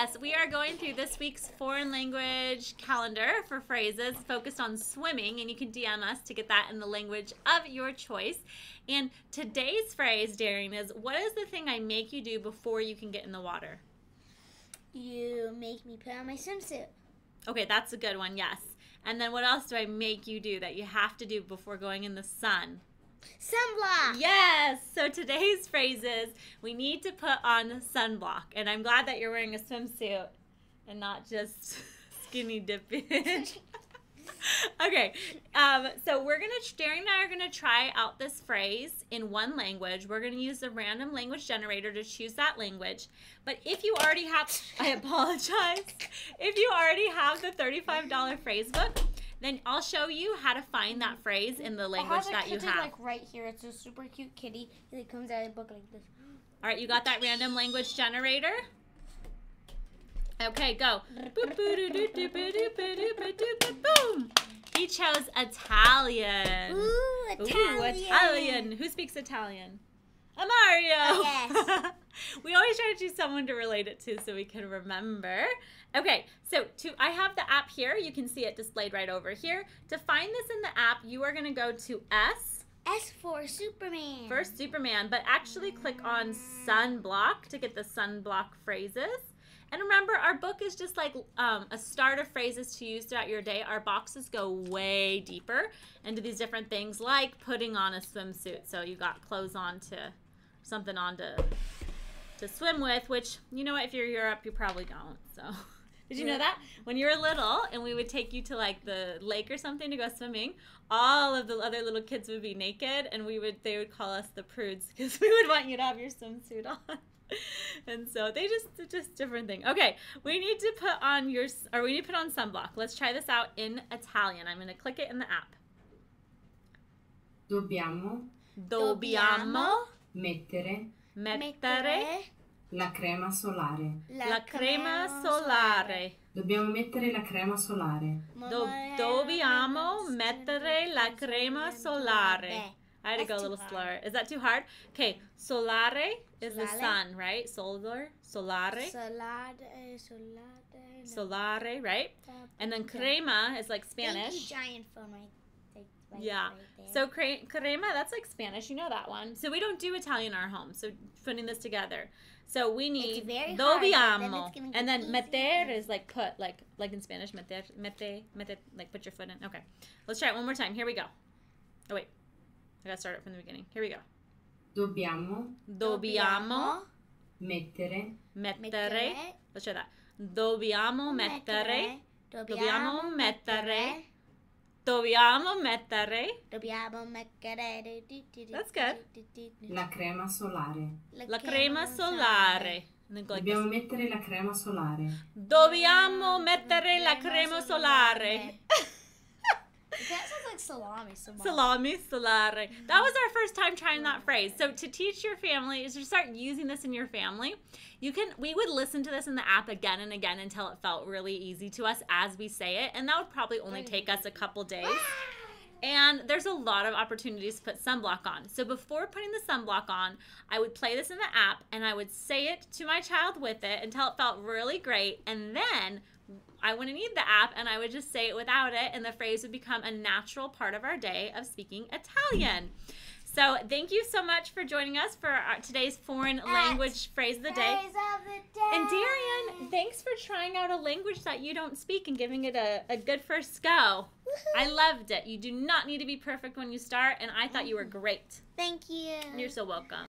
Yes, we are going through this week's foreign language calendar for phrases focused on swimming, and you can DM us to get that in the language of your choice. And today's phrase, Darian, is what is the thing I make you do before you can get in the water? You make me put on my swimsuit. Okay, that's a good one, yes. And then what else do I make you do that you have to do before going in the sun? Sunblock. Yes. So today's phrase is we need to put on sunblock. And I'm glad that you're wearing a swimsuit and not just skinny dipping. okay. Um, so we're gonna Darren and I are gonna try out this phrase in one language. We're gonna use the random language generator to choose that language. But if you already have I apologize. If you already have the $35 phrase book, then I'll show you how to find that mm-hmm. phrase in the language that you have. like right here. It's a super cute kitty. It comes out of the book like this. All right, you got that random language generator? Okay, go. Boom. He chose Italian. Ooh, Italian. Ooh, Italian. Who speaks Italian? Amario. Yes. Try to choose someone to relate it to so we can remember. Okay, so to I have the app here. You can see it displayed right over here. To find this in the app, you are going to go to S S for Superman. First Superman, but actually click on sunblock to get the sunblock phrases. And remember, our book is just like um, a start of phrases to use throughout your day. Our boxes go way deeper into these different things, like putting on a swimsuit. So you got clothes on to something on to to swim with. Which you know what, if you're Europe, you probably don't. So. Did you know that when you were little and we would take you to like the lake or something to go swimming, all of the other little kids would be naked and we would they would call us the prudes because we would want you to have your swimsuit on. and so they just just different thing. Okay, we need to put on your or we need to put on sunblock. Let's try this out in Italian. I'm going to click it in the app. Dobbiamo Dobbiamo mettere mettere la crema solare. la crema solare. Dobbiamo mettere la crema solare. Do- dobbiamo mettere la crema solare. I had to go a little slower. Is that too hard? Okay, solare is the Solare. sun, right? Solar, solare, Salade, salade. solare, right? And then crema is like Thank you, Spanish. giant phone right, right, right Yeah. there. So cre- crema, that's like Spanish. You know that one. So we don't do Italian in our home. So putting this together. So we need very then dobbiamo, and then easy. meter is like put, like like in Spanish, meter, mete, mete, like put your foot in. Okay, let's try it one more time. Here we go. Oh wait, I gotta start it from the beginning. Here we go. Dobbiamo Dobbiamo mettere mettere. Let's try that. Dobbiamo mettere. Dobbiamo mettere. Dobbiamo mettere. Dobbiamo mettere. That's good. la crema solare. La crema solare. And then go like this. Dobbiamo mettere la crema solare. Dobbiamo mettere la crema solare. That sounds like salami. Salami. Salami solare. That mm-hmm. was our first time trying that phrase. So to teach your family is to start using this in your family. You can we would listen to this in the app again and again until it felt really easy to us as we say it, and that would probably only take us a couple days. And there's a lot of opportunities to put sunblock on. So before putting the sunblock on, I would play this in the app and I would say it to my child with it until it felt really great. And then I wouldn't need the app and I would just say it without it, and the phrase would become a natural part of our day of speaking Italian. So thank you so much for joining us for our, today's foreign language phrase of the day. Phrase of the day. And Darian, thanks for trying out a language that you don't speak and giving it a, a good first go. I loved it. You do not need to be perfect when you start, and I thought you were great. Thank you. You're so welcome.